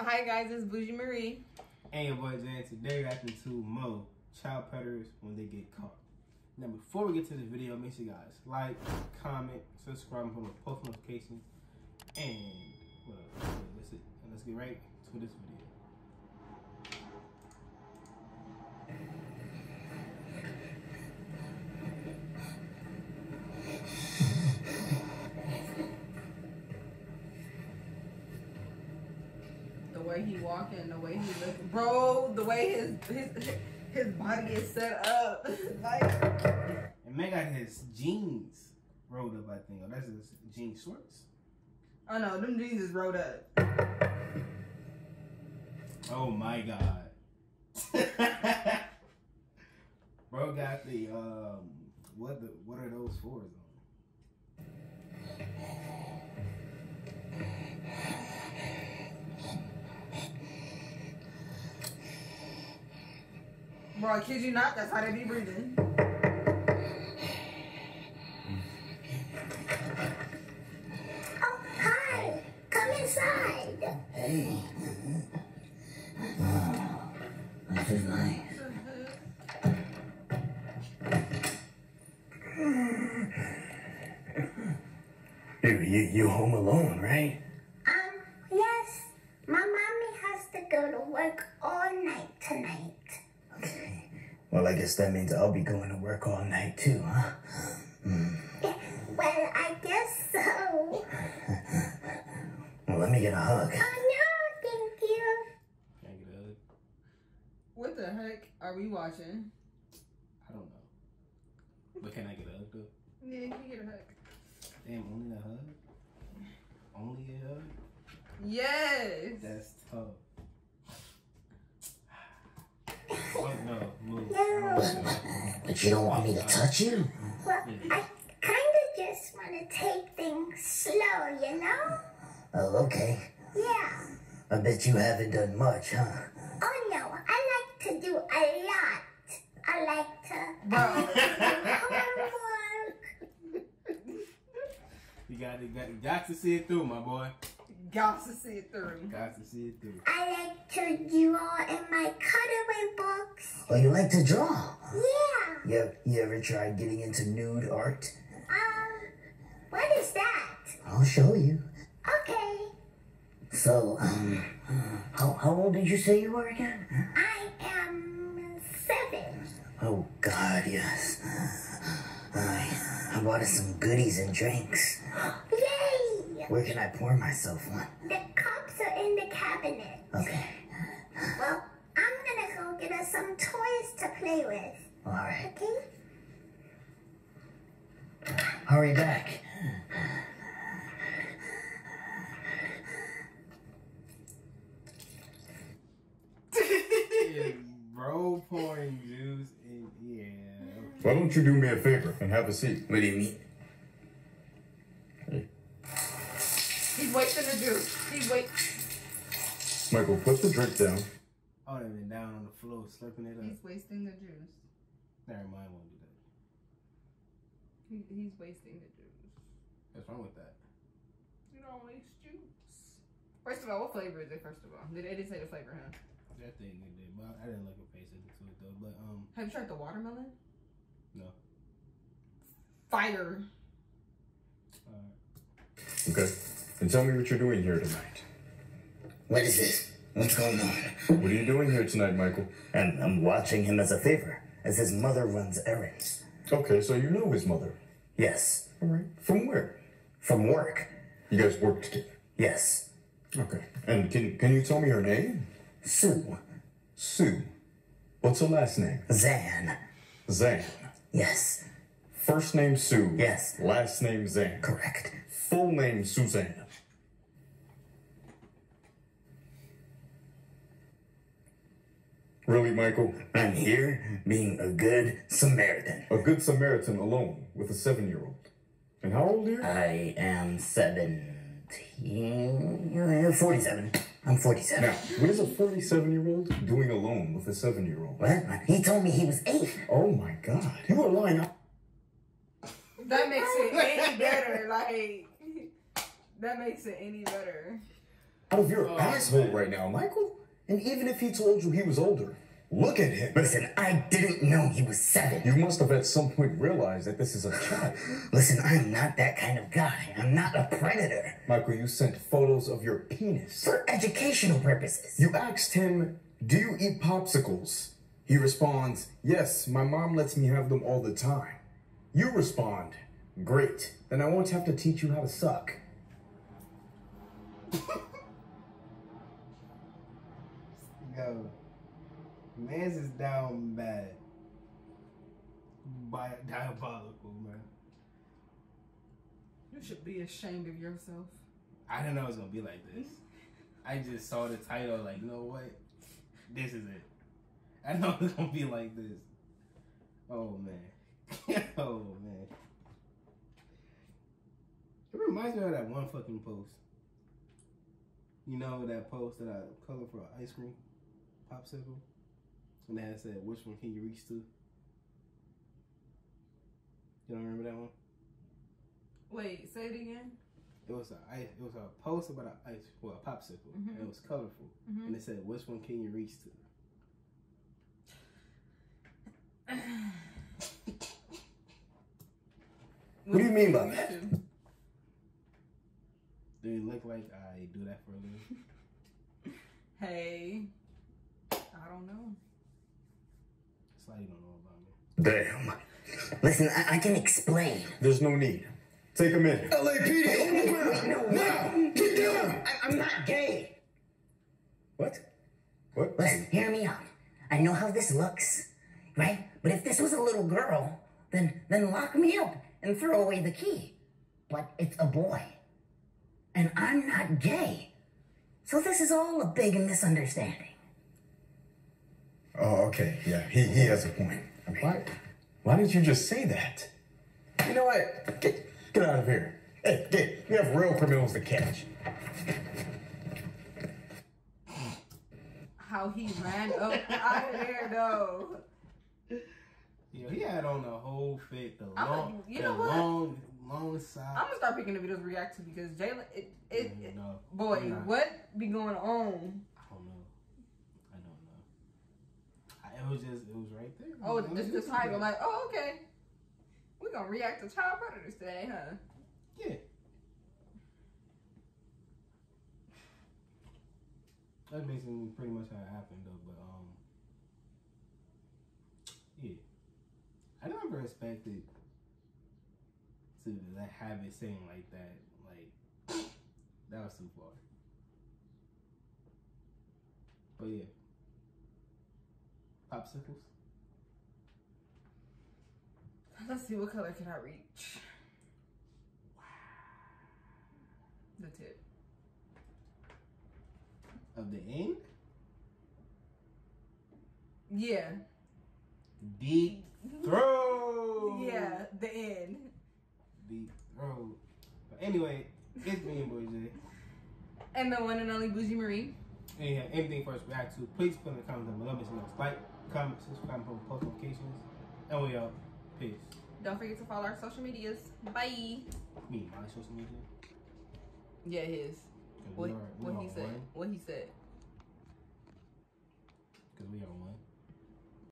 Hi guys, it's Bougie Mariee. And your boy Jan. Today we're acting to Mo, child predators when they get caught. Now before we get to this video, make sure you guys like, comment, subscribe, and put on post notifications. And else? That's it. And let's get right to this video. The way he walking, the way he look, bro, the way his his his body is set up, like And man got his jeans rolled up, I think. Oh, that's his jean shorts. oh no, them jeans is rolled up. Oh my god. Bro got the um what the what are those for on? Bro, I kid you not, that's how they be breathing. Oh, hi. Come inside. Hey. Wow. This is nice. You, you, you home alone, right? Guess that means I'll be going to work all night too, huh? Well, I guess so. Well, let me get a hug. Oh, no, thank you. Can I get a hug? What the heck are we watching? I don't know. But can I get a hug though? Yeah, you can get a hug. Damn, only a hug? Only a hug? Yes. That's tough. Oh no, move. No. But you don't want me to touch you? Well, I kind of just want to take things slow, you know? Oh, okay. Yeah. I bet you haven't done much, huh? Oh, no, I like to do a lot. I like to Bro. homework. You got to got, got to see it through, my boy. Got to see it through. Got to see it through. I like to draw in my cutaway books. Oh, you like to draw? Yeah. You, you ever tried getting into nude art? Um, what is that? I'll show you. Okay, So, um, how, how old did you say you were again? I am seven. Oh, God, yes. I, I bought us some goodies and drinks. Yay! Where can I pour myself one? The cups are in the cabinet. Okay, Well, I'm gonna go get us some toys to play with. alright. Okay? Hurry back. Bro pouring juice in yeah. okay. Why don't you do me a favor and have a seat? What do you mean? He's wasting the juice. He's wait. Michael, put the drink down. I would have been down on the floor slurping it up. He's wasting the juice. Never mind, I won't do that. He, he's wasting the juice. What's wrong with that? You don't waste juice. First of all, what flavor is it? First of all, did they didn't say the flavor, huh? That thing it did, but I didn't look at face into it though. But um, Have you tried the watermelon? no. Fire. Alright. Okay. And tell me what you're doing here tonight. What is this? What's going on? What are you doing here tonight, Michael? And I'm watching him as a favor, as his mother runs errands. Okay, so you know his mother. Yes. All right. From where? From work. You guys work together. Yes. Okay. And can can you tell me her name? Sue. Sue. What's her last name? Zan. Zan. Yes. First name Sue. Yes. Last name Zan. Correct. Full name Suzanne. Really, Michael? I'm here being a good Samaritan. A good Samaritan alone with a seven year old. And how old are you? I am 17. 47. I'm 47. Now, what is a 47 year old doing alone with a 7 year old? What? He told me he was eight. Oh my god. You were lying. That makes it any better. Like that makes it any better. out of your Oh, asshole man. right now, Michael. And even if he told you he was older, look at him. Listen, I didn't know he was seven. You must have at some point realized that this is a child. Listen, I'm not that kind of guy. I'm not a predator. Michael, you sent photos of your penis. For educational purposes. You asked him, Do you eat popsicles? He responds, Yes, my mom lets me have them all the time. You respond, Great, then I won't have to teach you how to suck. Yo, man's is down bad. By diabolical, man. You should be ashamed of yourself. I didn't know it was gonna be like this. I just saw the title, like, you know what? This is it. I know it's gonna be like this. Oh man. oh man. It reminds me of that one fucking post. You know that post that I colored for ice cream popsicle? And that said, which one can you reach to? You don't remember that one? Wait, say it again. It was a ice. It was a post about an ice, well, a popsicle. Mhm. And it was colorful, Mhm. and it said, "Which one can you reach to?" What do you mean by that? Do you look like I do that for a living? Hey, I don't know. It's like you don't know about me. Damn. Listen, I, I can explain. There's no need. Take a minute. LAPD, on the ground! No, Now! Get down! I, I'm not gay. What? What? Listen, hear me out. I know how this looks, right? But if this was a little girl, then then lock me up and throw away the key. But it's a boy. And I'm not gay. So this is all a big misunderstanding. Oh, okay. Yeah, he, he has a point. Why, why did you just say that? You know what? Get, get out of here. Hey, get, we have real criminals to catch. How he ran up out of there though. Yo, he had on the whole fit, the I'm a- long, you the know what? long, long side. I'm gonna start picking the videos to react to because Jalen, it, it, it boy, what be going on? I don't know. I don't know. I, it was just, it was right there. Oh, was just the title, like, oh, okay. We're gonna react to child predators today, huh? Yeah. That's basically pretty much how it happened, though. But um, yeah, I never expected to have it saying like that. Like that was too far. But yeah, popsicles. Let's see what color can I reach. The tip. Of the end, Yeah. deep throw. Yeah, the end. deep throw. But anyway, it's me and Boy J. And the one and only Bougie Mariee. And have anything for us to react to, please put in the comments down below. Make sure you like, comment, subscribe, and post notifications. And we out. Peace. Don't forget to follow our social medias. Bye. Me, my social media. Yeah, his. What, are, what he said. one. What he said. Because we are one.